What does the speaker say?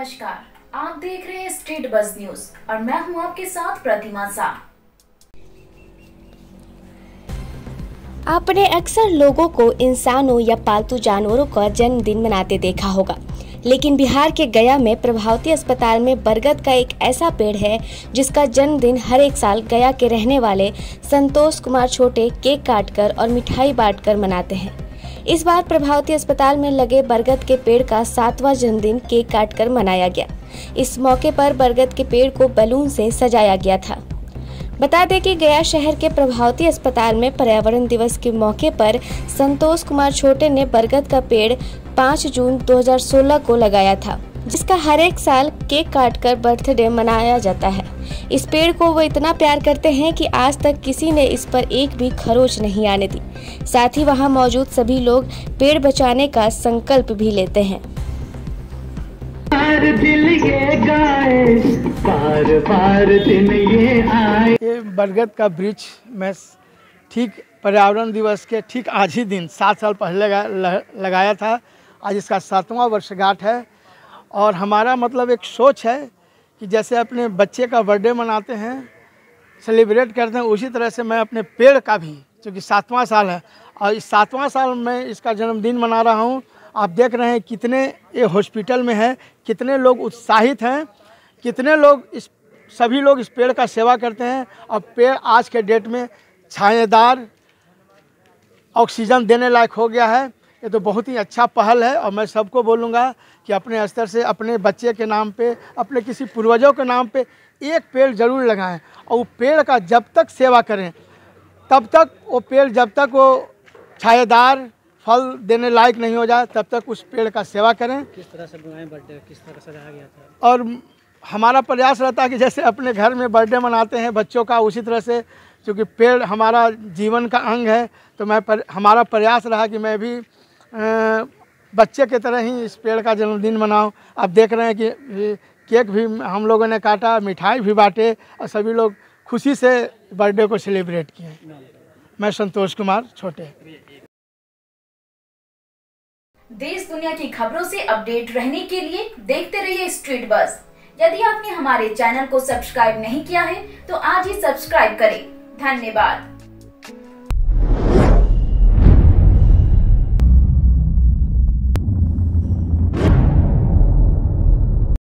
नमस्कार। आप देख रहे हैं स्टेट बस न्यूज़ और मैं हूँ आपके साथ प्रतिमा शाह आपने अक्सर लोगों को इंसानों या पालतू जानवरों का जन्मदिन मनाते देखा होगा। लेकिन बिहार के गया में प्रभावती अस्पताल में बरगद का एक ऐसा पेड़ है, जिसका जन्मदिन हर एक साल गया के रहने वाले संतोष कुमार छोटे केक काटकर और मिठाई बांटकर मनाते हैं। इस बार प्रभावती अस्पताल में लगे बरगद के पेड़ का सातवां जन्मदिन केक काटकर मनाया गया। इस मौके पर बरगद के पेड़ को बलून से सजाया गया था। बता दें कि गया शहर के प्रभावती अस्पताल में पर्यावरण दिवस के मौके पर संतोष कुमार छोटे ने बरगद का पेड़ 5 जून 2016 को लगाया था, जिसका हर एक साल केक काटकर बर्थडे मनाया जाता है। इस पेड़ को वो इतना प्यार करते हैं कि आज तक किसी ने इस पर एक भी खरोच नहीं आने दी। साथ ही वहाँ मौजूद सभी लोग पेड़ बचाने का संकल्प भी लेते हैं। ये गाए बार बार दिन ये आए। ये बरगद का वृक्ष मैं ठीक पर्यावरण दिवस के ठीक आज ही दिन सात साल पहले लगा, लगाया था। आज इसका सातवां वर्षगांठ है। और हमारा मतलब एक सोच है कि जैसे अपने बच्चे का बर्थडे मनाते हैं सेलिब्रेट करते हैं, उसी तरह से मैं अपने पेड़ का भी, क्योंकि सातवां साल है, और इस सातवां साल में इसका जन्मदिन मना रहा हूँ। आप देख रहे हैं कितने ये हॉस्पिटल में है, कितने लोग उत्साहित हैं, कितने लोग इस, सभी लोग इस पेड़ का सेवा करते हैं, और पेड़ आज के डेट में छाएदार ऑक्सीजन देने लायक हो गया है। ये तो बहुत ही अच्छा पहल है और मैं सबको बोलूँगा कि अपने स्तर से अपने बच्चे के नाम पे अपने किसी पूर्वजों के नाम पे एक पेड़ ज़रूर लगाएँ और वो पेड़ का जब तक सेवा करें तब तक वो पेड़ जब तक वो छाएदार फल देने लायक नहीं हो जाए तब तक उस पेड़ का सेवा करें। किस तरह से बनाए बर्थडे किस तरह सजाया गया था? और हमारा प्रयास रहता है कि जैसे अपने घर में बर्थडे मनाते हैं बच्चों का उसी तरह से क्योंकि पेड़ हमारा जीवन का अंग है तो मैं पर, हमारा प्रयास रहा कि मैं भी बच्चे की तरह ही इस पेड़ का जन्मदिन मनाओ। आप देख रहे हैं कि केक भी हम लोगों ने काटा, मिठाई भी बांटे और सभी लोग खुशी से बर्थडे को सेलिब्रेट किए। मैं संतोष कुमार, छोटे। देश दुनिया की खबरों से अपडेट रहने के लिए देखते रहिए स्ट्रीट बस। यदि आपने हमारे चैनल को सब्सक्राइब नहीं किया है तो आज ही सब्सक्राइब करें। धन्यवाद।